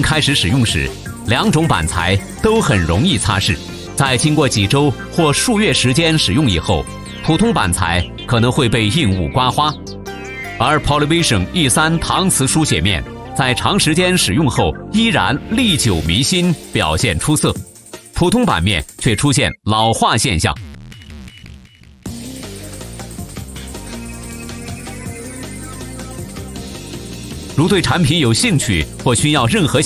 开始使用时，两种板材都很容易擦拭，在经过几周或数月时间使用以后，普通板材可能会被硬物刮花，而 Polyvision E3 搪瓷书写面在长时间使用后依然历久弥新，表现出色，普通版面却出现老化现象。如对产品有兴趣或需要任何。